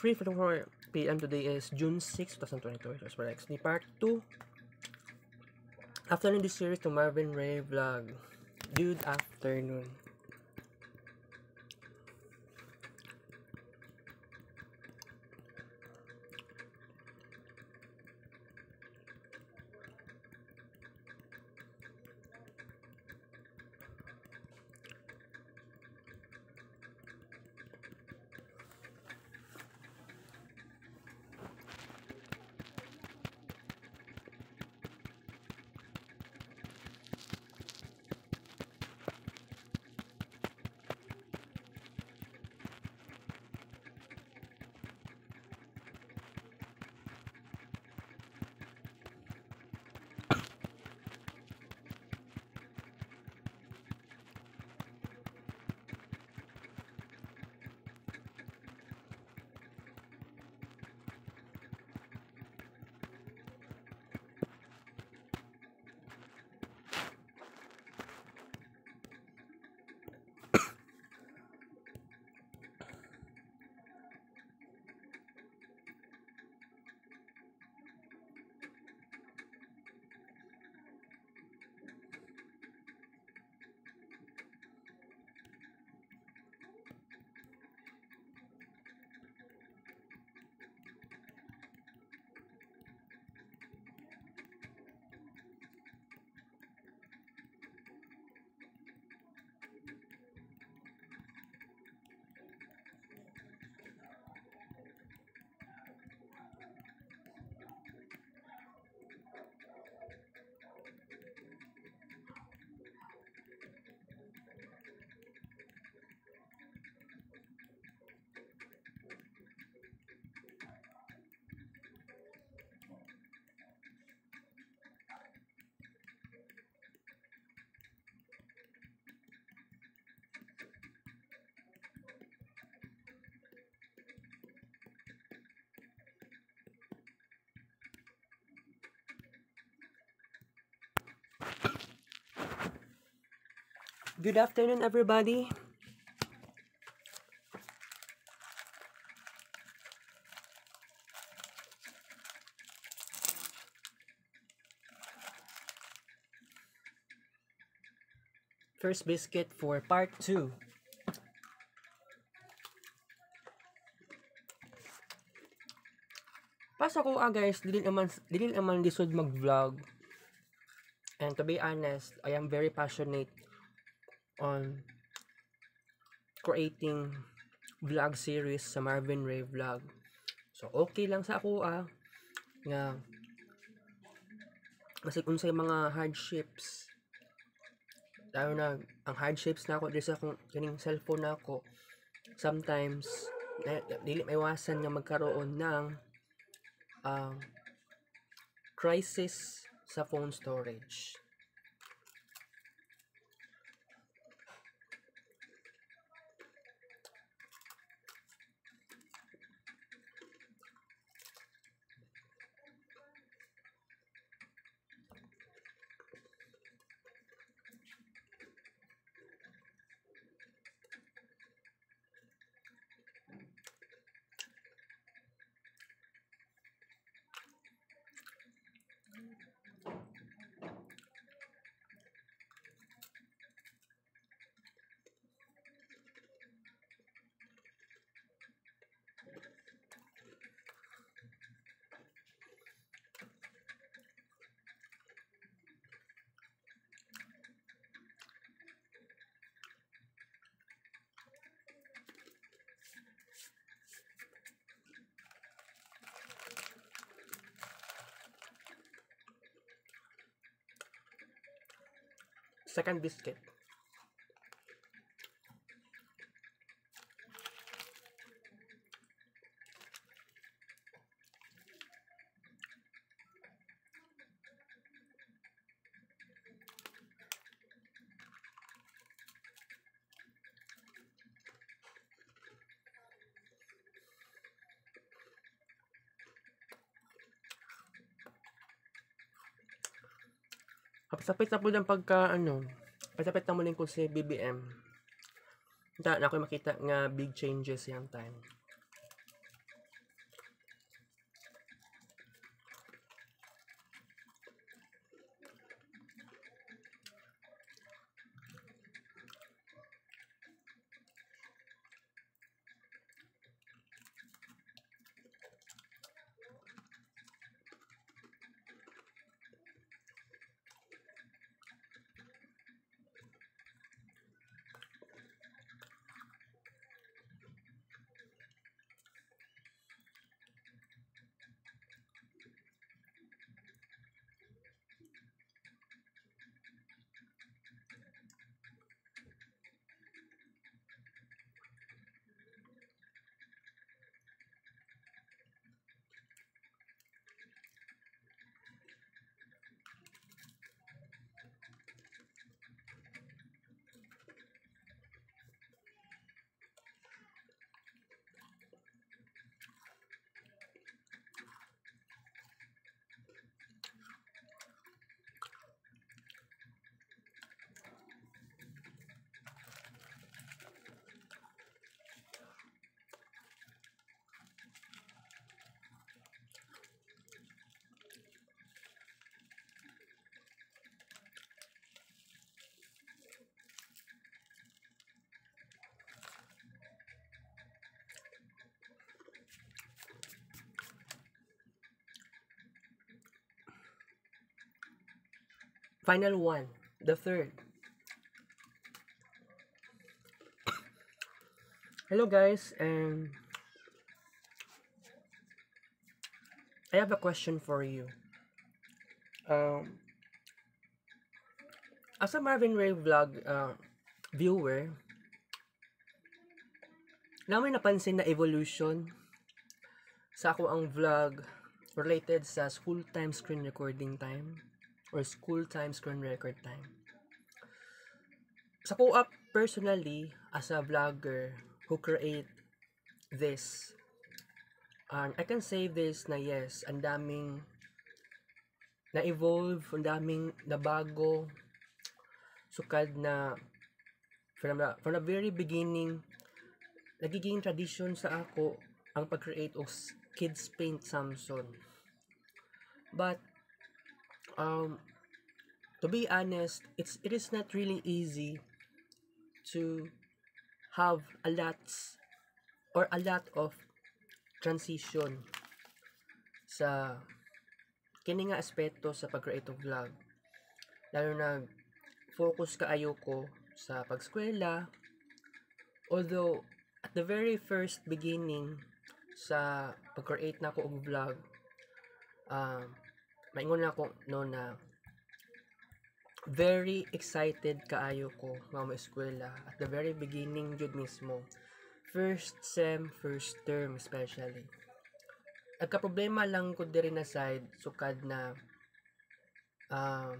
3.54 p.m. Today is June 6, 2022. Here's for X. Ni part 2. Afternoon this series to Marvin Ray vlog. Good afternoon. Good afternoon, everybody. First biscuit for part 2. Pas ako ah guys, dili naman dili naman lisod mag-vlog. And to be honest, I am very passionate on creating vlog series sa Marvin Ray Vlog. So, okay lang sa ako ah, nga kasi kung sa mga hardships, lalo na ang hardships na ako, dito sa akong kining cellphone na ako, sometimes, dili maiwasan nga magkaroon ng uh, crisis sa phone storage. Second biscuit. Kapit na po ng pagka, ano, kapit na muling ko si BBM. Hinta na ako makita nga big changes yung time. Final one, the third. Hello guys, and I have a question for you. Um, as a Marvin Ray vlog uh, viewer, namin napansin na evolution sa ako ang vlog related sa school time screen recording time or school time screen record time. Sa ko up personally as a vlogger who create this and I can say this na yes, ang daming na-evolve, ang daming nabago, sukad na from the, from the very beginning, nagiging tradition sa ako ang pag-create of kids paint Samson. But, um, to be honest, it's it is not really easy to have a lot or a lot of transition sa kini nga aspeto sa pag-create of vlog. Lalo na focus kaayo ko sa pagskwela. Although at the very first beginning sa pag-create na ko og vlog, um, maingon na ako no na very excited kaayo ko nga mo eskwela at the very beginning jud mismo first sem, first term especially. Agka problema lang ko diri na side sukad na um,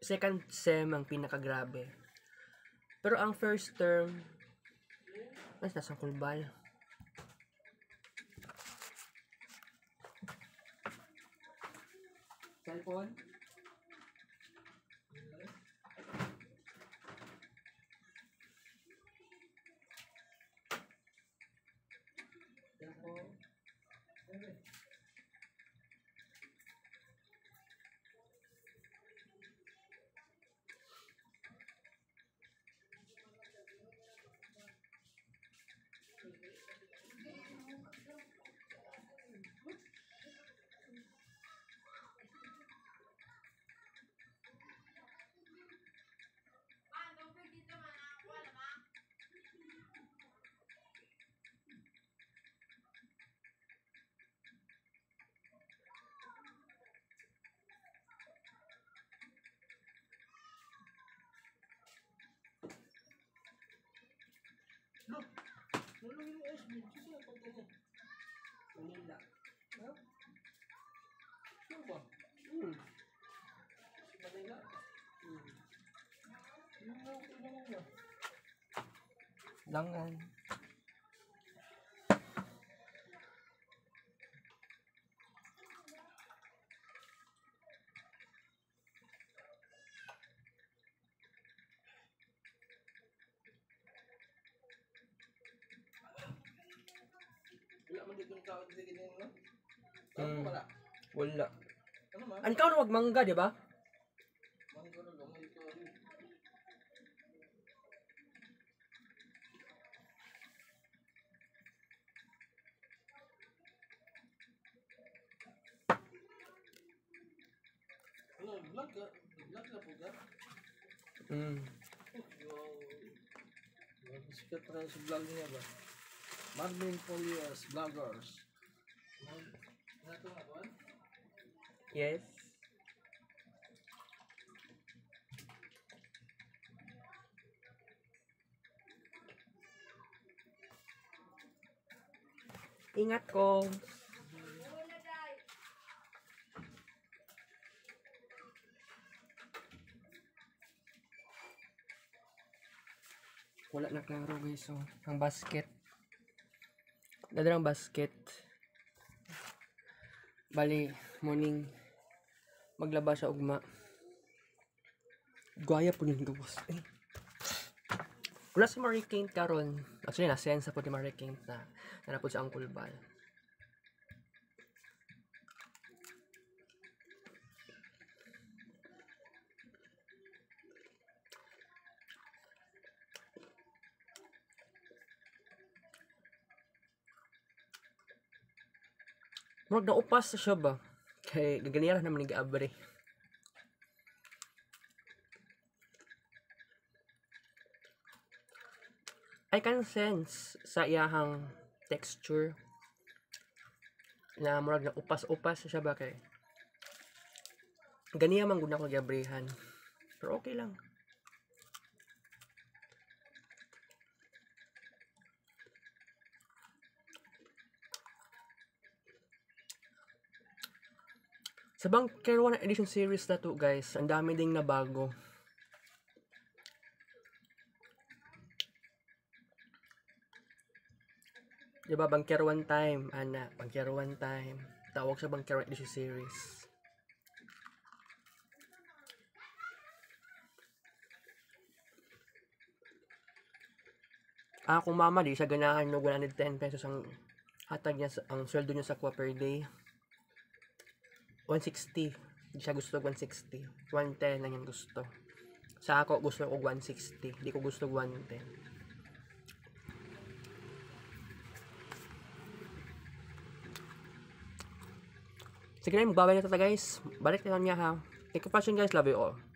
second sem ang pinakagrabe. Pero ang first term mas nasa kulbal. 再说 Manila. Ha? Sure ba? Hmm. Manila? Hmm. Yung lang, ilang nga. Langan. Wala man dito yung tao dito ganyan, no? Hmm. Ano wala? Wala. Ano? Ang ikaw na wag mangga, di ba? Ano? Ano, ka? Hmm. Sikat na sa vlog niya ba? Marvin Polias Vloggers. Ano ito nga ba? Yes. Ingat ko. Wala na klaro guys. So, ang basket. Dadarang basket. Bali, morning maglaba sa ugma. Guaya po yung gawas. Eh. Wala si Marie Kane karon. Actually, nasensa po ni Marie Kane na nanapod sa Uncle Bal. Murag naupas siya ba? Kay gaganiran naman ni Gabre. I can sense sa iyahang texture na murag na upas-upas siya ba kay? Ganiya man gud na ko gabrihan pero okay lang. Sa bang Kerwan Edition series na to guys, ang dami ding nabago. Diba, Banker One Time, ana, Banker One Time. Tawag sa Banker One Edition series. Ah, kung mama di siya ganahan no 110 pesos ang hatag niya sa- ang sweldo niya sa per day. 160. Hindi siya gusto 160. 110 lang yung gusto. Sa ako gusto ko 160. Hindi ko gusto 110. Sige na, magbabay na ito guys. Balik na lang niya ha. Thank you for watching guys. Love you all.